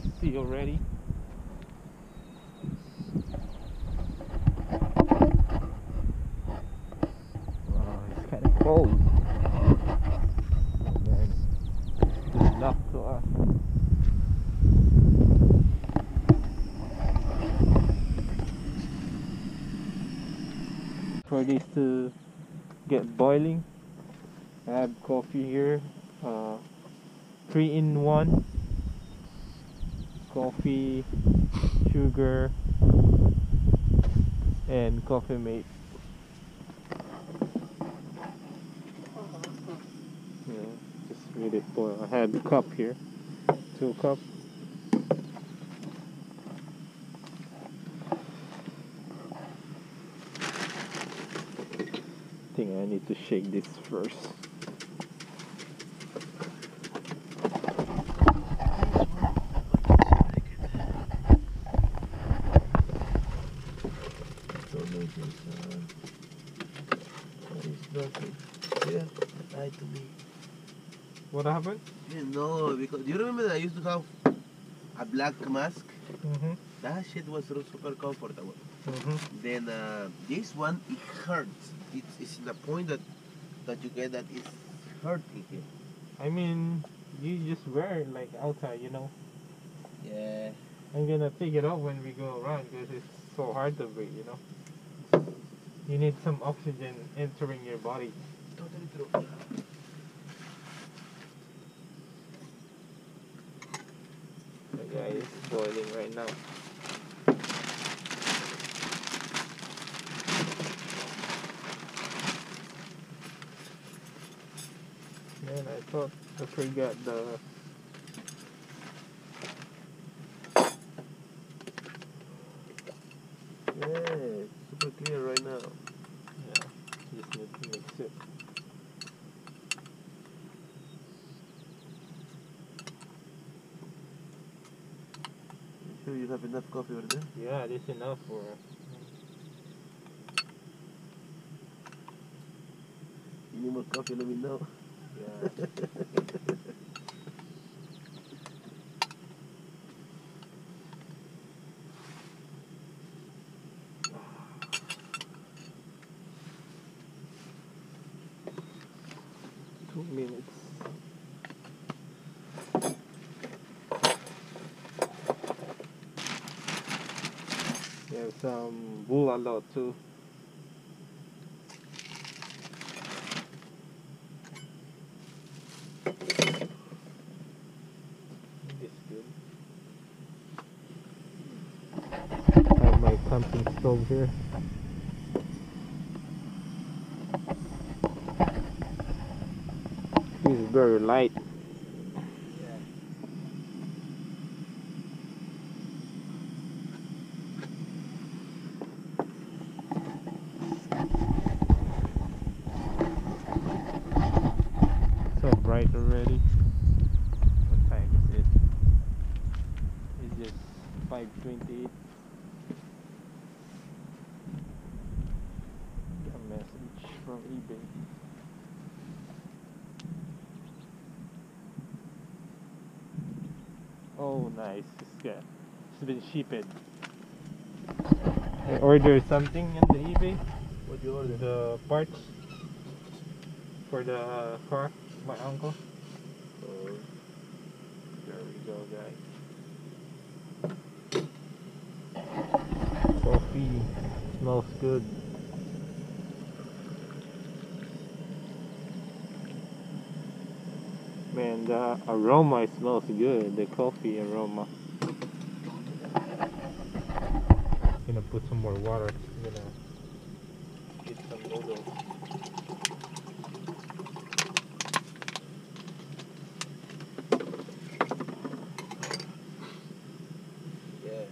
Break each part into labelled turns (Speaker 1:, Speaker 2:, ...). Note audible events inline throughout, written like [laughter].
Speaker 1: can see already. Wow, it's kind of cold. Oh. Good to. For this to get boiling, I have coffee here, uh, three in one. Coffee, sugar, and coffee mate. Yeah, just read it boil. I had a cup here, two cup. I think I need to shake this first.
Speaker 2: Don't make this. Uh, it's broken. Yeah, lied to me.
Speaker 1: What happened?
Speaker 2: Yeah, no, because do you remember that I used to have a black mask?
Speaker 1: Mm-hmm.
Speaker 2: That shit was super comfortable.
Speaker 1: Mm-hmm.
Speaker 2: Then uh, this one, it hurts. It's, it's in the point that that you get that it's hurting here.
Speaker 1: I mean, you just wear it like outside, you know.
Speaker 2: Yeah.
Speaker 1: I'm gonna take it off when we go around because it's so hard to breathe, you know. You need some oxygen entering your body.
Speaker 2: Totally true.
Speaker 1: The guy boiling right now. Man, I thought I forgot the.
Speaker 2: Yeah, it's super clear right now.
Speaker 1: Yeah, just need to mix it.
Speaker 2: You sure have coffee over there?
Speaker 1: Yeah, this enough for.
Speaker 2: You need more coffee, let me know.
Speaker 1: Yeah. [laughs] Two minutes. There's some bulalo too. This good. I have my camping stove here. This is very light. Already. What time is it? It's just 528. A message from eBay. Oh, nice. It's got, it's been shipped. I ordered something on the eBay.
Speaker 2: What you order?
Speaker 1: The parts for the car, my uncle.
Speaker 2: Oh,
Speaker 1: There we go, guys. Coffee smells good. Man, the aroma smells good. The coffee aroma. Gonna put some more water. Gonna get some noodles.
Speaker 2: yeah.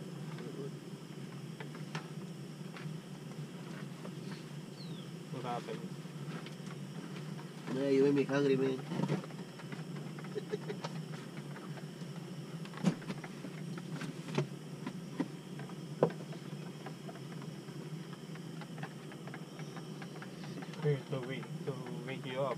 Speaker 1: What happened?
Speaker 2: Yeah, you make me hungry, man
Speaker 1: wake to wake you up.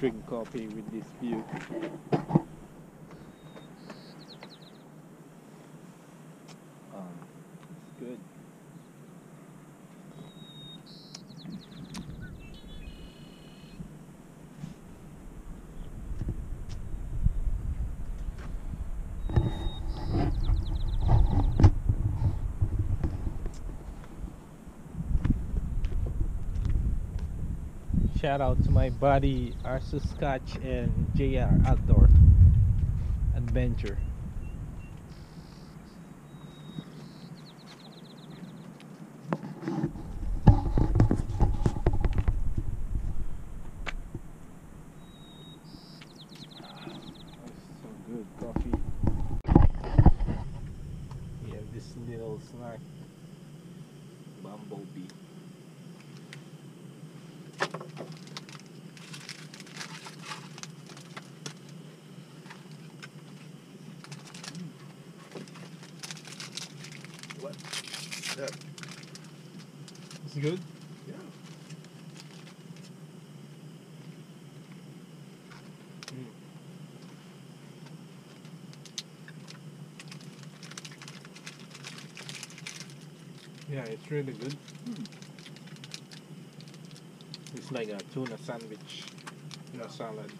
Speaker 1: Drink coffee with this view. Shout out to my buddy Arsus Scotch and JR Outdoor Adventure. so good coffee. We have this little snack, bumblebee.
Speaker 2: What? That.
Speaker 1: It's good.
Speaker 2: Yeah. Mm.
Speaker 1: Yeah, it's really good. Hmm. It's like a tuna sandwich in a salad.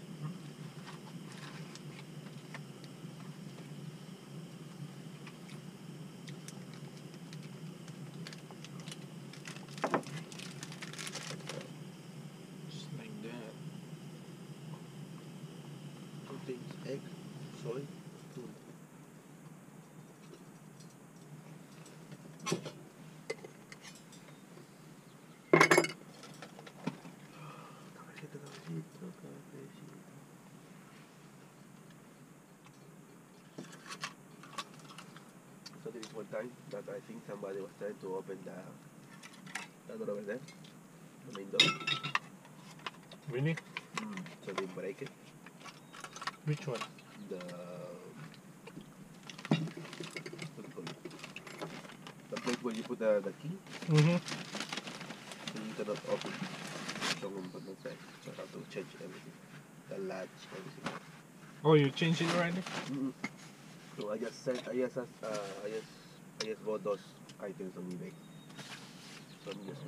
Speaker 1: Just like that.
Speaker 2: Two things: egg, soy, tuna. Cabecito, cabecito, cabecito. So there is one time that I think somebody was trying to open the that door over there, the main door.
Speaker 1: Really?
Speaker 2: Mm, so they break it.
Speaker 1: Which one?
Speaker 2: the what do you call it? The place where you put the, the key,
Speaker 1: Mm-hmm.
Speaker 2: so you cannot open. Inside. So I have to change everything. The latch, everything.
Speaker 1: Oh, you changed it already?
Speaker 2: Mm-mm. So I just sent, I just, uh, I just, I just bought those items on eBay. So I'm just,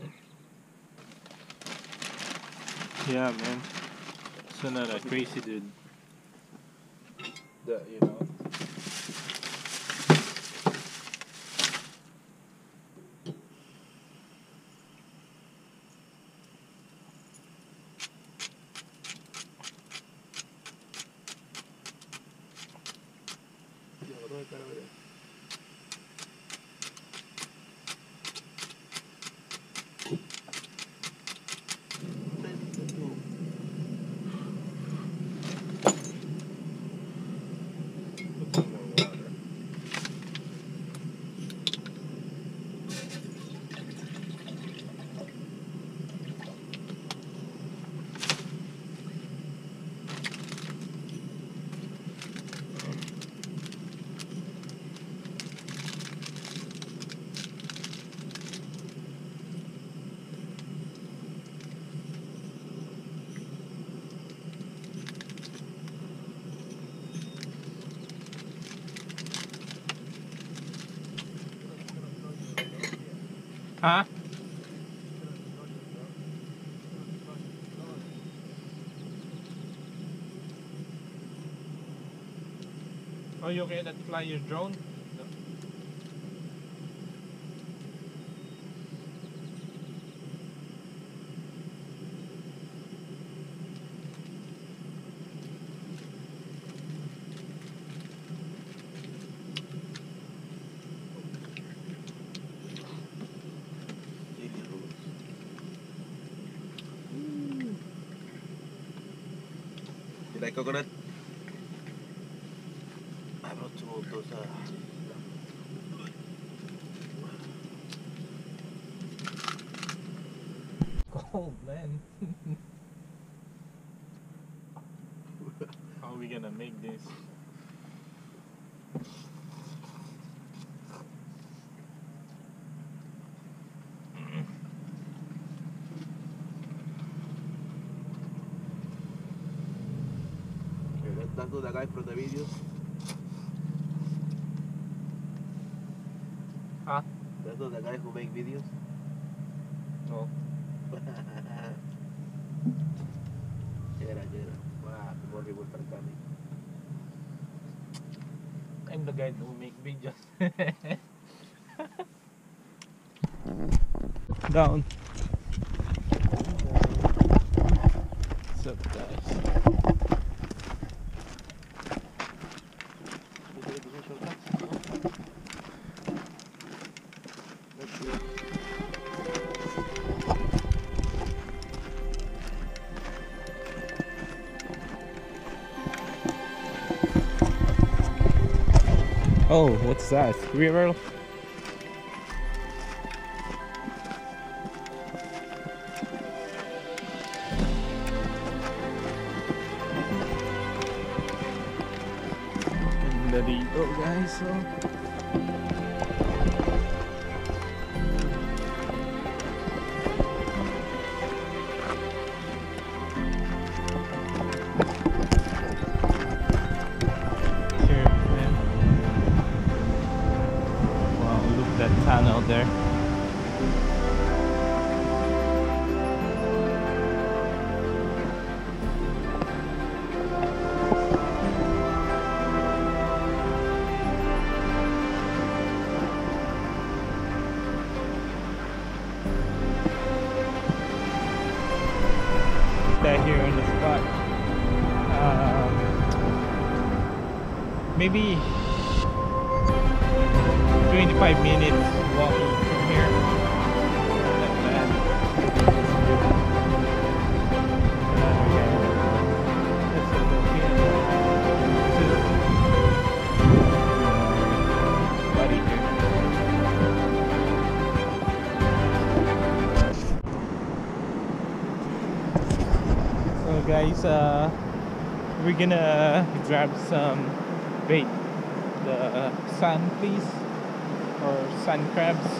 Speaker 1: Yeah, man. So not a crazy dude. The, you know.
Speaker 2: yeah, what do I got over there?
Speaker 1: Huh? Oh, you cannot fly your drone?
Speaker 2: Coconut? Okay, that, that's the guy from the videos.
Speaker 1: Huh?
Speaker 2: That's the guy who make videos.
Speaker 1: No.
Speaker 2: Era, era. Wow, horrible for coming.
Speaker 1: I'm the guy who make videos. [laughs] Down. Oh, what's that? River? That tunnel there. Guys, uh, we're gonna grab some bait. The sand fleas or sand crabs.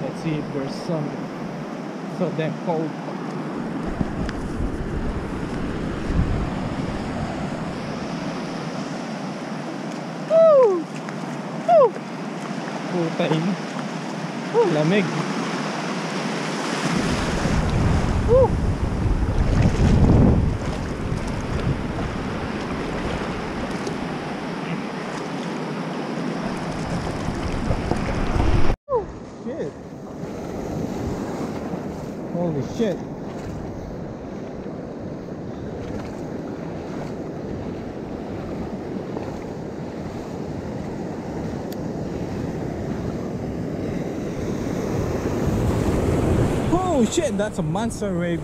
Speaker 1: Let's see if there's some so damn cold. Woo! Woo! Puta ina. Oh, lamig. Woo! Shit. Holy shit. Oh shit, that's a monster wave.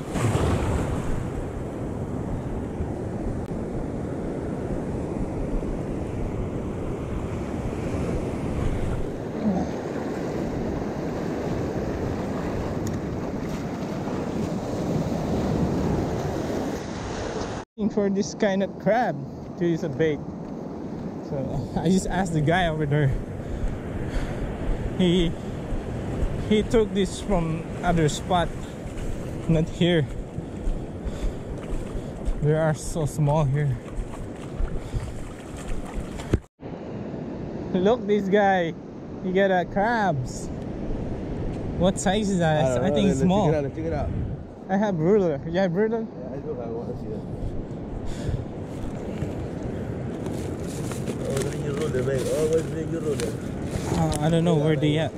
Speaker 1: For this kind of crab to use a bait. So [laughs] I just asked the guy over there. He he took this from other spot, not here. They are so small here. Look, this guy, he got a crabs. What size is that? I,
Speaker 2: know.
Speaker 1: think it's small.
Speaker 2: Check it out. It out.
Speaker 1: I have ruler. You have ruler?
Speaker 2: Yeah, I do have one.
Speaker 1: Uh, I don't know where they at.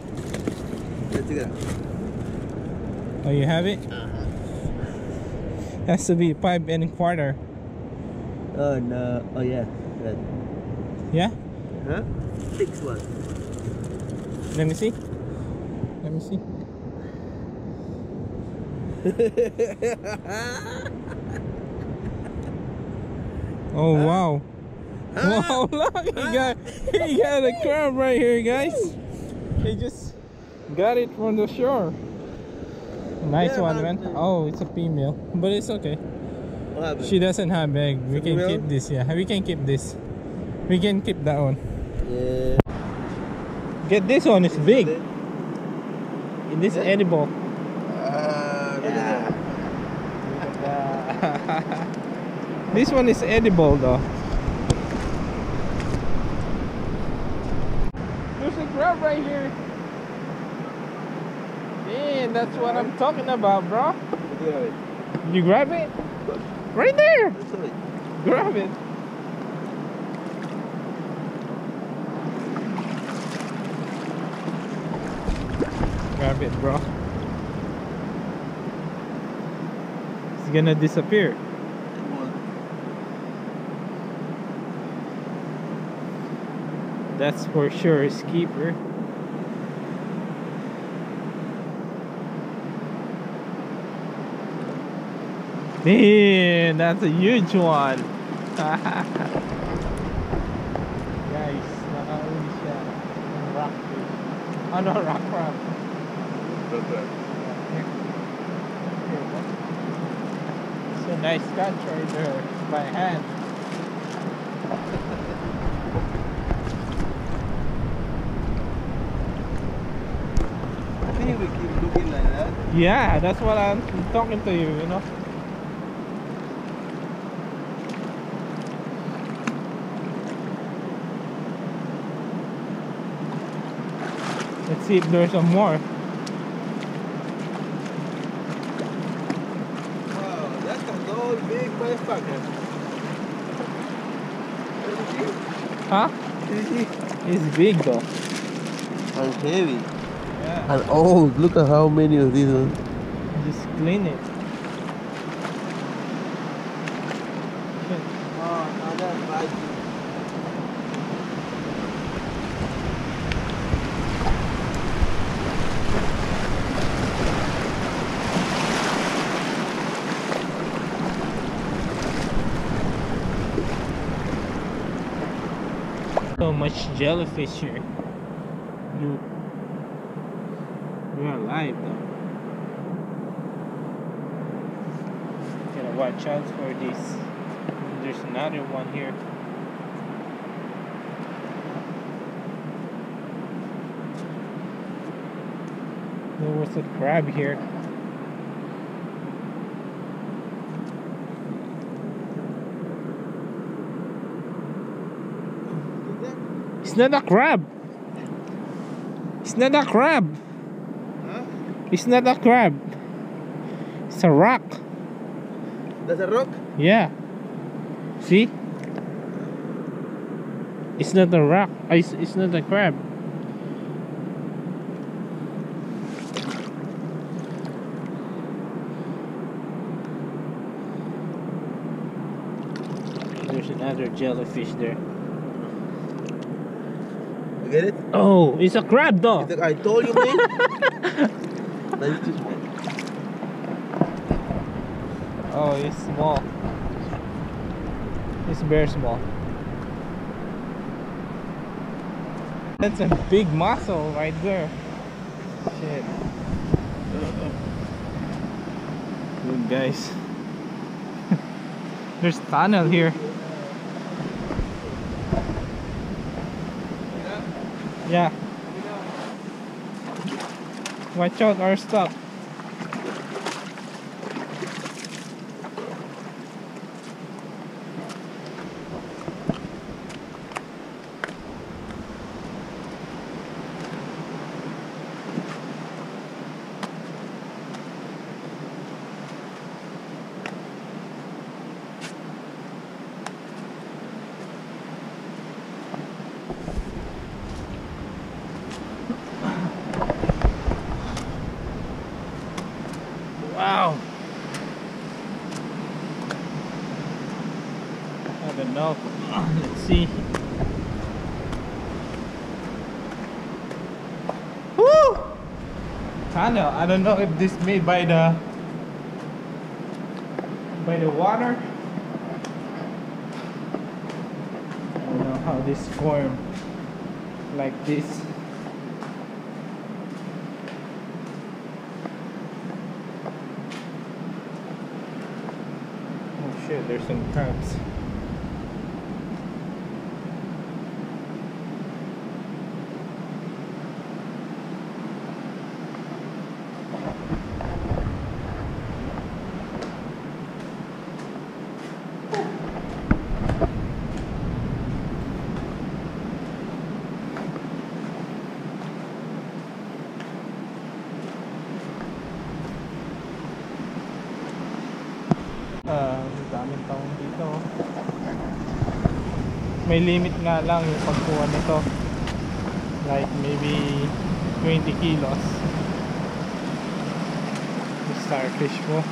Speaker 2: Let's check it out.
Speaker 1: Oh, you have it? Has to be five and a quarter.
Speaker 2: Oh, no. Oh, yeah. That.
Speaker 1: Yeah?
Speaker 2: Huh? Six one.
Speaker 1: Let me see. Let me see. [laughs] Oh wow. [laughs] Wow, look, he got he got a crab right here, guys. He just got it from the shore. Nice
Speaker 2: Yeah,
Speaker 1: one,
Speaker 2: man.
Speaker 1: Oh, it's a female, but it's okay. She doesn't have egg. We can keep this. Yeah, we can keep this. We can keep that one.
Speaker 2: Yeah.
Speaker 1: Get this one. It's big. It is
Speaker 2: Yeah.
Speaker 1: edible.
Speaker 2: Ah, look at that.
Speaker 1: This one is edible though. There's a crab right here. Yeah, that's what I'm talking about, bro.
Speaker 2: Look.
Speaker 1: You grab it? Right there.
Speaker 2: Look at it.
Speaker 1: Grab it. Grab it, bro. It's gonna disappear. That's for sure, skipper. Damn, that's a huge one. Guys, nakahuli siya ng rockfish. Ano, rock crab.
Speaker 2: Look at it.
Speaker 1: Here. Here, bro. It's a nice catch right there by hand.
Speaker 2: I think we keep looking like that.
Speaker 1: Yeah, that's what I'm talking to you, you know. Let's see if there's some more.
Speaker 2: Wow, that's a tall, big motherfucker.
Speaker 1: Huh?
Speaker 2: Did you see?
Speaker 1: It's big though.
Speaker 2: And heavy.
Speaker 1: Yeah.
Speaker 2: And oh, Look at how many of these ones.
Speaker 1: Just clean it.
Speaker 2: Oh, another bad.
Speaker 1: So much jellyfish here. You Alive though. Gotta watch out for this. There's another one here. There was a crab here. It's not a crab. It's not a crab.
Speaker 2: Huh?
Speaker 1: It's not a crab. It's a rock.
Speaker 2: That's a rock?
Speaker 1: Yeah. See? It's not a rock. Uh, It's, it's not a crab. There's another jellyfish there.
Speaker 2: You get it?
Speaker 1: Oh, it's a crab though.
Speaker 2: I told you, man. [laughs] Small.
Speaker 1: Oh, it's small. It's very small. That's a big mussel right there. Shit. Good guys. [laughs] There's tunnel here. Yeah. Watch out our stuff. Wow. I. Let's see. Woo! Know. I don't know if this made by the by the water. I don't know how this formed like this. Oh shit, there's some crabs. May limit nga lang yung pagkuha nito. Like maybe 20 kilos. Starfish ko.